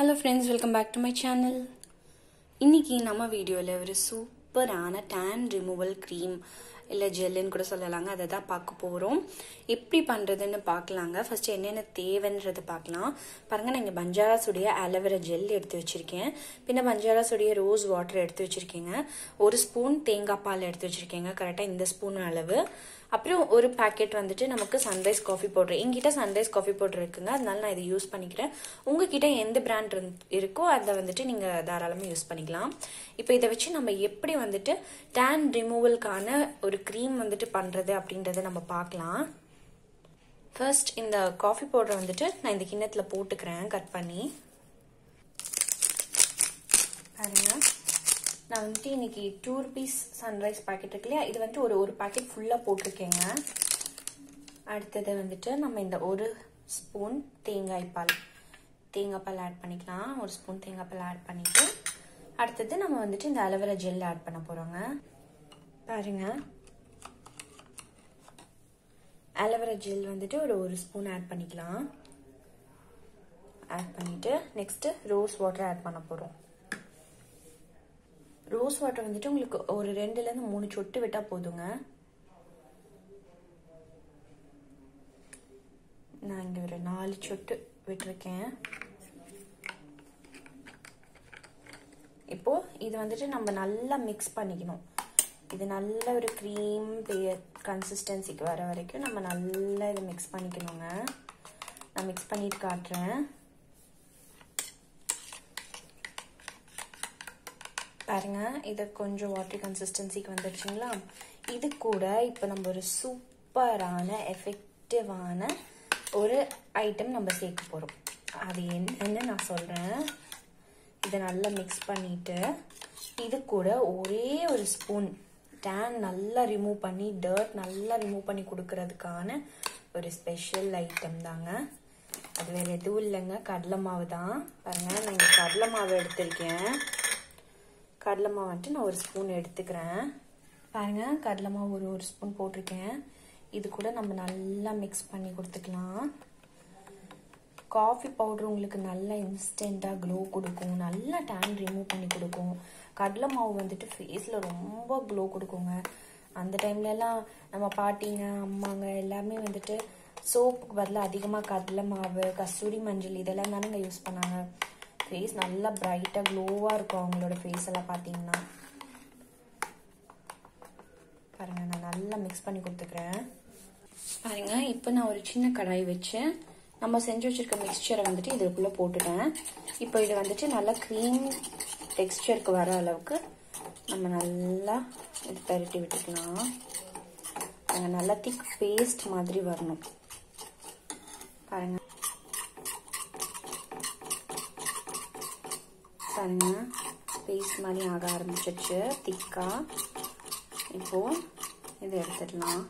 Hello friends welcome back to my channel இன்றைக்கி நம்ம வீடியோவில் ஒரு சூப்பரான டேன் ரிமூவல் க்ரீம் இல்லை ஜெல்லுன்னு கூட சொல்லலாங்க. அதை தான் பார்க்க போகிறோம் எப்படி பண்ணுறதுன்னு பார்க்கலாங்க. ஃபஸ்ட்டு என்னென்ன தேவைன்றதை பார்க்கலாம். பாருங்கள் நான் இங்கே பஞ்சாராசுடைய அலோவேரா ஜெல் எடுத்து வச்சுருக்கேன். பின்ன பஞ்சாராசுடைய ரோஸ் வாட்டர் எடுத்து வச்சுருக்கேங்க. ஒரு ஸ்பூன் தேங்காய் பால் எடுத்து வச்சுருக்கேங்க. கரெக்டாக இந்த ஸ்பூன் அளவு. அப்புறம் ஒரு பாக்கெட் வந்துட்டு நமக்கு சன்ரைஸ் காஃபி பவுடர் எங்கிட்ட சன்ரைஸ் காஃபி பவுடர் இருக்குங்க. அதனால நான் இதை யூஸ் பண்ணிக்கிறேன். உங்ககிட்ட எந்த பிராண்ட் இருக்கோ அதை வந்துட்டு நீங்கள் தாராளமாக யூஸ் பண்ணிக்கலாம். இப்போ இதை வச்சு நம்ம எப்படி வந்துட்டு டேன் ரிமூவலுக்கான ஒரு க்ரீம் வந்துட்டு பண்ணுறது அப்படின்றத நம்ம பார்க்கலாம். ஃபர்ஸ்ட் இந்த காஃபி பவுடர் வந்துட்டு நான் இந்த கிண்ணத்தில் போட்டுக்கிறேன் கட் பண்ணி. பாருங்க. நான் வந்துட்டு இன்னைக்கு டூ ருபீஸ் சன்ரைஸ் பாக்கெட் இருக்கு இல்லையா? இது வந்துட்டு ஒரு ஒரு பாக்கெட் ஃபுல்லாக போட்டிருக்கேங்க. அடுத்தது வந்துட்டு நம்ம இந்த ஒரு ஸ்பூன் தேங்காய் பால். தேங்காய் பால் ஆட் பண்ணிக்கலாம். ஒரு ஸ்பூன் தேங்காய் பால் ஆட் பண்ணிட்டு அடுத்தது நம்ம வந்துட்டு இந்த அலோவேரா ஜெல் ஆட் பண்ண போகிறோங்க பாருங்க. அலோவேரா ஜெல் வந்துட்டு ஒரு ஒரு ஸ்பூன் ஆட் பண்ணிக்கலாம். ஆட் பண்ணிட்டு நெக்ஸ்ட் ரோஸ் வாட்டர் ஆட் பண்ண போகிறோம் ரோஸ் வாட்டர் வந்துட்டு உங்களுக்கு ஒரு ரெண்டுலேருந்து மூணு சொட்டு விட்டால் போதுங்க. நான் இங்கே ஒரு நாலு சொட்டு விட்டுருக்கேன். இப்போ இது வந்துட்டு நம்ம நல்லா மிக்ஸ் பண்ணிக்கணும். இது நல்ல ஒரு க்ரீம் கன்சிஸ்டன்சிக்கு வர வரைக்கும் நம்ம நல்லா இதை மிக்ஸ் பண்ணிக்கணுங்க. நான் மிக்ஸ் பண்ணிட்டு காட்டுறேன். பாருங்க இது கொஞ்சம் வாட்டர் கன்சிஸ்டன்சிக்கு வந்துடுச்சுங்களா? இது கூட இப்போ நம்ம ஒரு சூப்பரான எஃபெக்டிவான ஒரு ஐட்டம் நம்ம சேர்க்க போகிறோம் அது என்னன்னு நான் சொல்கிறேன் இதை நல்லா மிக்ஸ் பண்ணிட்டு இது கூட ஒரே ஒரு ஸ்பூன் டேன் நல்லா ரிமூவ் பண்ணி டர்ட் நல்லா ரிமூவ் பண்ணி கொடுக்கறதுக்கான ஒரு ஸ்பெஷல் ஐட்டம் தாங்க. அது வேறு எதுவும் இல்லைங்க. கடலை மாவு தான். பாருங்க நான் இங்கே கடலை மாவு எடுத்திருக்கேன். கடலை மாவு வந்துட்டு நான் ஒரு ஸ்பூன் எடுத்துக்கிறேன். பாருங்க கடலை மாவு ஒரு ஒரு ஸ்பூன் போட்டிருக்கேன். இது கூட நம்ம நல்லா மிக்ஸ் பண்ணி கொடுத்துக்கலாம். காஃபி பவுடர் உங்களுக்கு நல்லா இன்ஸ்டண்ட்டாக க்ளோ கொடுக்கும். நல்லா டேன் ரிமூவ் பண்ணி கொடுக்கும். கடலை மாவு வந்துட்டு ஃபேஸில் ரொம்ப க்ளோ கொடுக்குங்க. அந்த டைம்லலாம் நம்ம பாட்டிங்க அம்மாங்க எல்லாமே வந்துட்டு சோப்புக்கு பதிலாக அதிகமாக கடலை மாவு கஸ்தூரி மஞ்சள் இதெல்லாம் தானேங்க யூஸ் பண்ணாங்க. ஃபேஸ் நல்லா பிரைட்டாக க்ளோவாக இருக்கும் அவங்களோட ஃபேஸ் எல்லாம் பார்த்தீங்கன்னா. பாருங்க நான் நல்லா மிக்ஸ் பண்ணி கொடுத்துக்கிறேன். பாருங்க இப்போ நான் ஒரு சின்ன கடாய் வச்சு நம்ம செஞ்சு வச்சிருக்க மிக்சரை வந்துட்டு இதுக்குள்ளே போட்டுட்டேன். இப்போ இது வந்துட்டு நல்லா க்ரீம் டெக்ஸ்டருக்கு வர அளவுக்கு நம்ம நல்லா இது பரட்டி விட்டுக்கலாம். நாங்கள் நல்லா திக் பேஸ்ட் மாதிரி வரணும். பாருங்க. பாருங்க. பேஸ்ட் மாதிரி ஆக ஆரம்பிச்சிருச்சு திக்கா. இப்போ இதை எடுத்துடலாம்.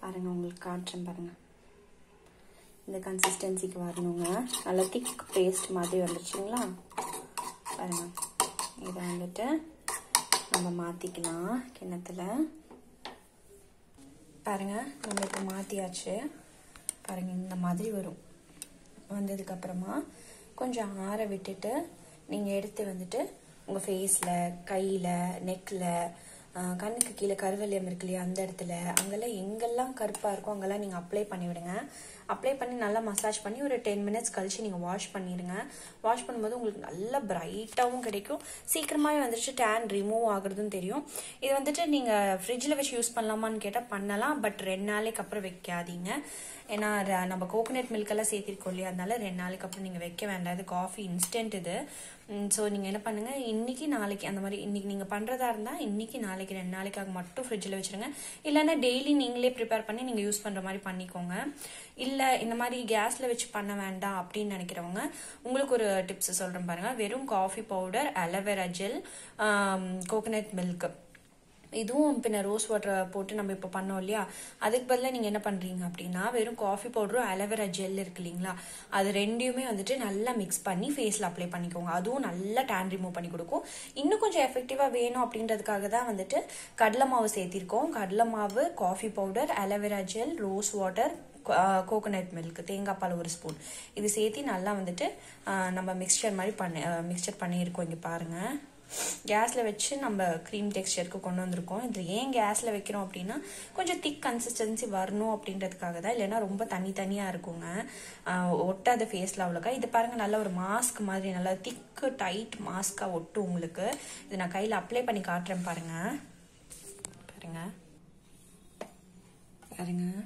பாருங்க உங்களுக்கு காட்டுறேன் பாருங்க. இந்த கன்சிஸ்டன்சிக்கு வரணுங்க. நல்லா திக் பேஸ்ட் மாதிரி வந்துருச்சுங்களா? பாருங்க. இதை வந்துட்டு நம்ம மாற்றிக்கலாம் கிணத்துல பாருங்க நம்ம இப்போ மாற்றியாச்சு பாருங்க இந்த மாதிரி வரும். வந்ததுக்கப்புறமா கொஞ்சம் ஆற விட்டுட்டு நீங்கள் எடுத்து வந்துட்டு உங்கள் ஃபேஸில் கையில் நெக்கில் கண்ணுக்கு கீழே கருவலியம் இருக்கு இல்லையா அந்த இடத்துல. அங்கெல்லாம் எங்கெல்லாம் கருப்பாக இருக்கோ அங்கெல்லாம் நீங்கள் அப்ளை பண்ணி விடுங்க அப்ளை பண்ணி நல்லா மசாஜ் பண்ணி ஒரு டென் மினிட்ஸ் கழிச்சு நீங்கள் வாஷ் பண்ணிடுங்க வாஷ் பண்ணும்போது உங்களுக்கு நல்லா பிரைட்டாகவும் கிடைக்கும். சீக்கிரமாகவே வந்துட்டு டேன் ரிமூவ் ஆகுறதும் தெரியும். இது வந்துட்டு நீங்கள் ஃப்ரிட்ஜில் வச்சு யூஸ் பண்ணலாமான்னு கேட்டால் பண்ணலாம் பட் ரெண்டு நாளைக்கு அப்புறம் வைக்காதீங்க. ஏன்னா நம்ம கோகோனட் மில்கெல்லாம் சேர்த்திருக்கோம் இல்லையா அதனால ரெண்டு நாளைக்கு அப்புறம் நீங்கள் வைக்க வேண்டாம். இது காஃபி இன்ஸ்டன்ட் இது. ஸோ நீங்கள் என்ன பண்ணுங்கள் இன்றைக்கி நாளைக்கு அந்த மாதிரி இன்றைக்கி நீங்கள் பண்ணுறதா இருந்தால் இன்றைக்கி நாளைக்கு ரெண்டு நாளைக்காக மட்டும் ஃப்ரிட்ஜில் வச்சுருங்க. இல்லைன்னா டெய்லி நீங்களே ப்ரிப்பேர் பண்ணி நீங்கள் யூஸ் பண்ணுற மாதிரி பண்ணிக்கோங்க. இல்லை இந்த மாதிரி கேஸில் வச்சு பண்ண வேண்டாம் அப்படின்னு நினைக்கிறவங்க உங்களுக்கு ஒரு டிப்ஸ் சொல்கிறேன் பாருங்கள் வெறும் coffee powder aloe vera gel coconut milk இதுவும் பின்ன ரோஸ் வாட்டர் போட்டு நம்ம இப்போ பண்ணோம் இல்லையா? அதுக்கு பதிலாக நீங்கள் என்ன பண்ணுறீங்க அப்படின்னா வெறும் காஃபி பவுடரும் அலோவேரா ஜெல் இருக்கு இல்லைங்களா? அது ரெண்டையுமே வந்துட்டு நல்லா மிக்ஸ் பண்ணி ஃபேஸில் அப்ளை பண்ணிக்கோங்க. அதுவும் நல்லா டேன் ரிமூவ் பண்ணி கொடுக்கும். இன்னும் கொஞ்சம் எஃபெக்டிவாக வேணும் அப்படின்றதுக்காக தான் வந்துட்டு கடலை மாவு சேர்த்திருக்கோம். கடலை மாவு coffee powder aloe vera gel rose water coconut milk தேங்காய் பால் ஒரு ஸ்பூன் இது சேர்த்து நல்லா வந்துட்டு நம்ம மிக்சர் மாதிரி பண்ணி மிக்சர் பண்ணியிருக்கோம் இங்கே பாருங்கள் கேஸில் வச்சு நம்ம க்ரீம் டெக்ஸ்டருக்கு கொண்டு வந்திருக்கோம். இது ஏன் கேஸில் வைக்கிறோம் அப்படின்னா கொஞ்சம் திக் கன்சிஸ்டன்சி வரணும் அப்படின்றதுக்காக தான். இல்லைன்னா ரொம்ப தனி தனியாக இருக்குங்க. ஒட்டாத ஃபேஸில் அவ்வளோக்கா. இது பாருங்கள் நல்ல ஒரு மாஸ்க் மாதிரி நல்லா திக்கு டைட் மாஸ்காக ஒட்டும் உங்களுக்கு. இது நான் கையில் அப்ளை பண்ணி காட்டுறேன் பாருங்கள் பாருங்கள் பாருங்கள்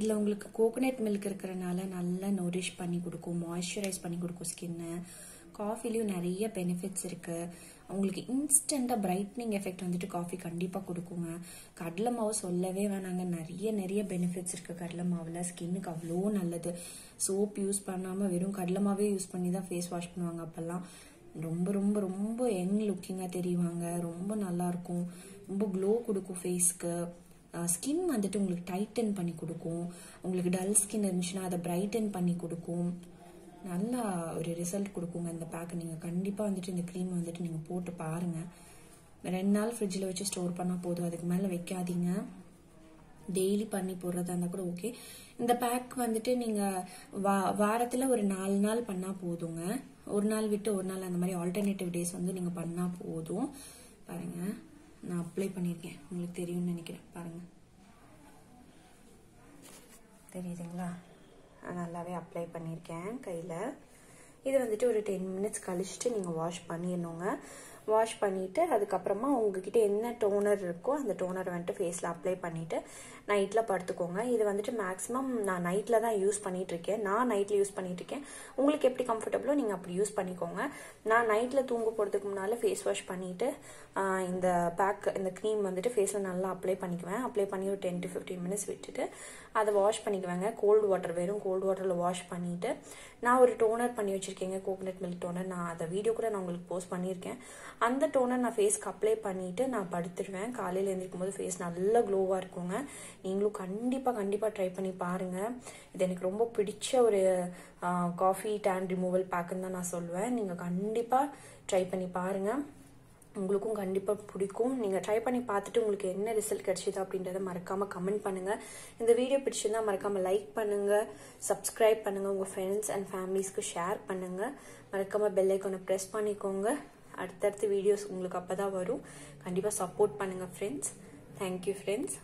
இதில் உங்களுக்கு கோகோனட் மில்க் இருக்கிறனால நல்லா நோரிஷ் பண்ணி கொடுக்கும் மாய்ஸ்சரைஸ் பண்ணி கொடுக்கும் ஸ்கின்னு காஃபிலையும் நிறைய பெனிஃபிட்ஸ் இருக்குது உங்களுக்கு இன்ஸ்டண்ட்டாக பிரைட்னிங் எஃபெக்ட் வந்துட்டு காஃபி கண்டிப்பாக கொடுக்குங்க. கடலை மாவு சொல்லவே வேணாங்க. நிறைய நிறைய பெனிஃபிட்ஸ் இருக்குது கடலை மாவில். ஸ்கின்னுக்கு அவ்வளோ நல்லது. சோப் யூஸ் பண்ணாமல் வெறும் கடலை மாவே யூஸ் பண்ணி தான் ஃபேஸ் வாஷ் பண்ணுவாங்க அப்போல்லாம். ரொம்ப ரொம்ப ரொம்ப யங் லுக்கிங்காக தெரிவாங்க. ரொம்ப நல்லாயிருக்கும் ரொம்ப க்ளோ கொடுக்கும் ஃபேஸ்க்கு ஸ்கின் வந்துட்டு உங்களுக்கு டைட்டன் பண்ணி கொடுக்கும். உங்களுக்கு டல் ஸ்கின் இருந்துச்சுன்னா அதை பிரைட்டன் பண்ணி கொடுக்கும். நல்லா ஒரு ரிசல்ட் கொடுக்குங்க இந்த பேக் நீங்கள் கண்டிப்பாக வந்துட்டு இந்த க்ரீம் வந்துட்டு நீங்கள் போட்டு பாருங்கள் ரெண்டு நாள் ஃப்ரிட்ஜில் வச்சு ஸ்டோர் பண்ணால் போதும். அதுக்கு மேலே வைக்காதீங்க. டெய்லி பண்ணி போடுறதா இருந்தால் கூட ஓகே இந்த பேக் வந்துட்டு நீங்கள் வா வாரத்தில் ஒரு நாலு நாள் பண்ணால் போதுங்க. ஒரு நாள் விட்டு ஒரு நாள் அந்த மாதிரி ஆல்டர்னேட்டிவ் டேஸ் வந்து நீங்கள் பண்ணால் போதும். பாருங்கள் நான் அப்ளை பண்ணியிருக்கேன். உங்களுக்கு தெரியும்னு நினைக்கிறேன். பாருங்கள் தெரியுதுங்களா? நான் நல்லாவே அப்ளை பண்ணியிருக்கேன் கையில். இது வந்துட்டு ஒரு டென் மினிட்ஸ் கழிச்சுட்டு நீங்கள் வாஷ் பண்ணிடணுங்க. வாஷ் பண்ணிவிட்டு அதுக்கப்புறமா உங்ககிட்ட என்ன டோனர் இருக்கோ அந்த டோனர் வந்துட்டு ஃபேஸில் அப்ளை பண்ணிவிட்டு நைட்டில் படுத்துக்கோங்க. இது வந்துட்டு மேக்ஸிமம் நான் நைட்டில் தான் யூஸ் பண்ணிகிட்ருக்கேன் இருக்கேன் நான் நைட்டில் யூஸ் பண்ணிகிட்ருக்கேன் இருக்கேன் உங்களுக்கு எப்படி கம்ஃபர்டபுளோ நீங்கள் அப்படி யூஸ் பண்ணிக்கோங்க. நான் நைட்டில் தூங்க போகிறதுக்கு முன்னால் ஃபேஸ் வாஷ் பண்ணிவிட்டு இந்த பேக் இந்த க்ரீம் வந்துட்டு ஃபேஸில் நல்லா அப்ளை பண்ணிக்குவேன். அப்ளை பண்ணி ஒரு டென் டு ஃபிஃப்டீன் மினிட்ஸ் விட்டுட்டு அதை வாஷ் பண்ணிக்குவேங்க. கோல்டு வாட்டர் வெறும் கோல்டு வாட்டரில் வாஷ் பண்ணிவிட்டு நான் ஒரு டோனர் பண்ணி வச்சுருக்கேங்க. கோகனட் மில்க் டோனர் நான் அதை வீடியோ கூட நான் உங்களுக்கு போஸ்ட் பண்ணியிருக்கேன். அந்த டோனை நான் ஃபேஸ்க்கு அப்ளை பண்ணிவிட்டு நான் படுத்துருவேன். காலையில் எழுந்திருக்கும் போது ஃபேஸ் நல்ல க்ளோவாக இருக்குங்க. நீங்களும் கண்டிப்பாக கண்டிப்பாக ட்ரை பண்ணி பாருங்கள் இது எனக்கு ரொம்ப பிடிச்ச ஒரு காஃபி டேன் ரிமூவல் பேக்குன்னு தான் நான் சொல்லுவேன். நீங்கள் கண்டிப்பாக ட்ரை பண்ணி பாருங்கள் உங்களுக்கும் கண்டிப்பாக பிடிக்கும். நீங்கள் ட்ரை பண்ணி பார்த்துட்டு உங்களுக்கு என்ன ரிசல்ட் கிடைச்சிது அப்படின்றத மறக்காமல் கமெண்ட் பண்ணுங்கள் இந்த வீடியோ பிடிச்சிருந்தா மறக்காமல் லைக் பண்ணுங்கள் சப்ஸ்கிரைப் பண்ணுங்கள் உங்கள் ஃப்ரெண்ட்ஸ் அண்ட் ஃபேமிலிஸ்க்கு ஷேர் பண்ணுங்கள் மறக்காமல் பெல் ஐக்கானை ப்ரெஸ் பண்ணிக்கோங்க. அடுத்தடுத்து வீடியோஸ் உங்களுக்கு அப்போ தான் வரும் கண்டிப்பாக சப்போர்ட் பண்ணுங்கள் ஃப்ரெண்ட்ஸ் தேங்க்யூ ஃப்ரெண்ட்ஸ்